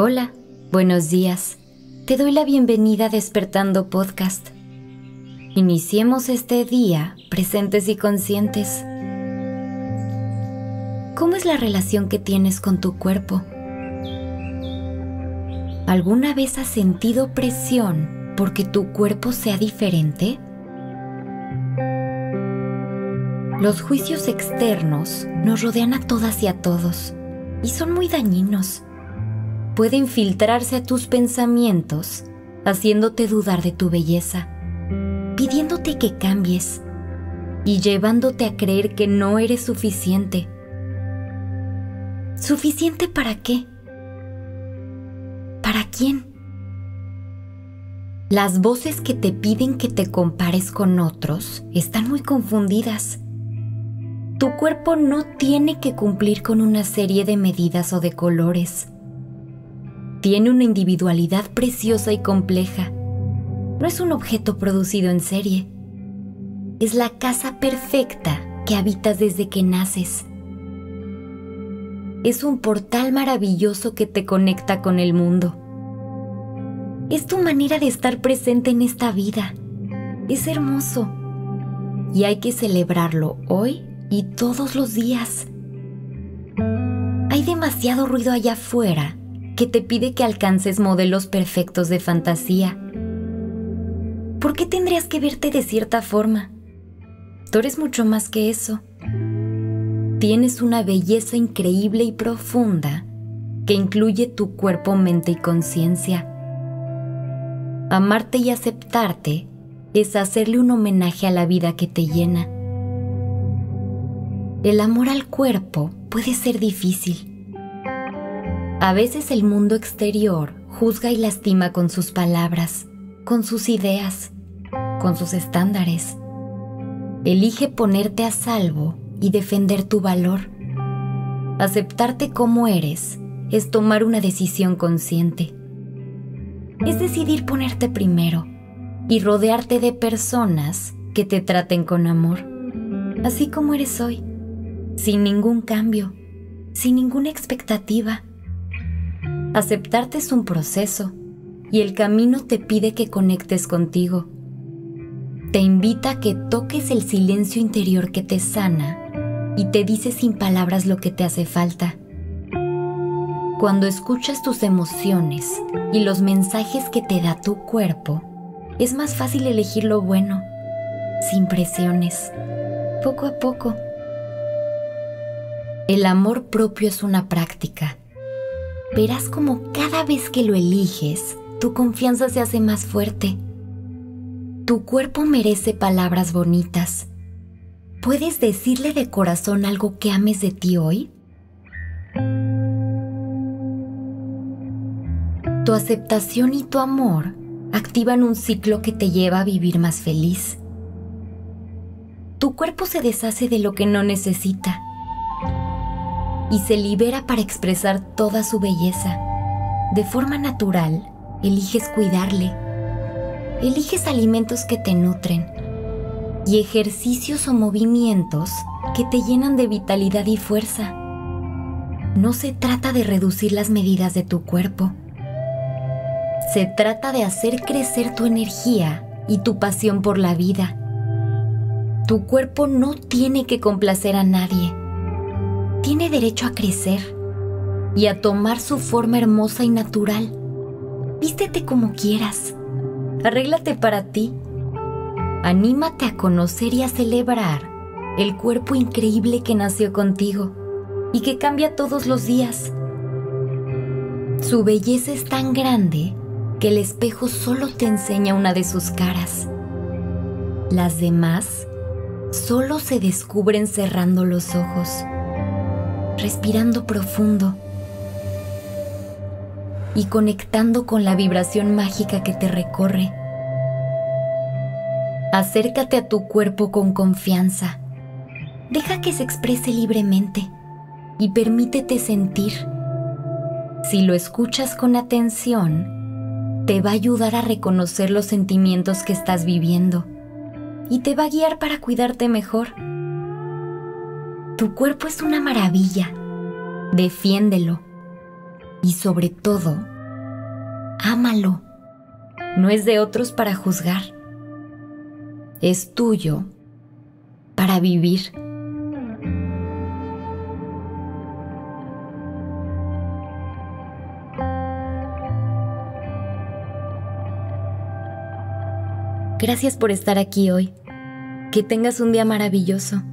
Hola, buenos días. Te doy la bienvenida a Despertando Podcast. Iniciemos este día presentes y conscientes. ¿Cómo es la relación que tienes con tu cuerpo? ¿Alguna vez has sentido presión porque tu cuerpo sea diferente? Los juicios externos nos rodean a todas y a todos y son muy dañinos. Pueden filtrarse a tus pensamientos, haciéndote dudar de tu belleza, pidiéndote que cambies y llevándote a creer que no eres suficiente. ¿Suficiente para qué? ¿Para quién? Las voces que te piden que te compares con otros están muy confundidas tu cuerpo no tiene que cumplir con una serie de medidas o de colores. Tiene una individualidad preciosa y compleja. No es un objeto producido en serie. Es la casa perfecta que habitas desde que naces. Es un portal maravilloso que te conecta con el mundo. Es tu manera de estar presente en esta vida. Es hermoso. Y hay que celebrarlo hoy y todos los días. Hay demasiado ruido allá afuera que te pide que alcances modelos perfectos de fantasía. ¿Por qué tendrías que verte de cierta forma? Tú eres mucho más que eso. Tienes una belleza increíble y profunda que incluye tu cuerpo, mente y conciencia. Amarte y aceptarte es hacerle un homenaje a la vida que te llena el amor al cuerpo puede ser difícil. A veces el mundo exterior juzga y lastima con sus palabras, con sus ideas, con sus estándares. Elige ponerte a salvo y defender tu valor. Aceptarte como eres es tomar una decisión consciente. Es decidir ponerte primero y rodearte de personas que te traten con amor, así como eres hoy sin ningún cambio, sin ninguna expectativa. Aceptarte es un proceso y el camino te pide que conectes contigo. Te invita a que toques el silencio interior que te sana y te dice sin palabras lo que te hace falta. Cuando escuchas tus emociones y los mensajes que te da tu cuerpo, es más fácil elegir lo bueno, sin presiones, poco a poco el amor propio es una práctica. Verás como cada vez que lo eliges, tu confianza se hace más fuerte. Tu cuerpo merece palabras bonitas. ¿Puedes decirle de corazón algo que ames de ti hoy? Tu aceptación y tu amor activan un ciclo que te lleva a vivir más feliz. Tu cuerpo se deshace de lo que no necesita y se libera para expresar toda su belleza. De forma natural, eliges cuidarle. Eliges alimentos que te nutren y ejercicios o movimientos que te llenan de vitalidad y fuerza. No se trata de reducir las medidas de tu cuerpo. Se trata de hacer crecer tu energía y tu pasión por la vida. Tu cuerpo no tiene que complacer a nadie tiene derecho a crecer y a tomar su forma hermosa y natural. Vístete como quieras. Arréglate para ti. Anímate a conocer y a celebrar el cuerpo increíble que nació contigo y que cambia todos los días. Su belleza es tan grande que el espejo solo te enseña una de sus caras. Las demás solo se descubren cerrando los ojos respirando profundo y conectando con la vibración mágica que te recorre. Acércate a tu cuerpo con confianza. Deja que se exprese libremente y permítete sentir. Si lo escuchas con atención, te va a ayudar a reconocer los sentimientos que estás viviendo y te va a guiar para cuidarte mejor. Tu cuerpo es una maravilla. Defiéndelo. Y sobre todo, ámalo. No es de otros para juzgar. Es tuyo para vivir. Gracias por estar aquí hoy. Que tengas un día maravilloso.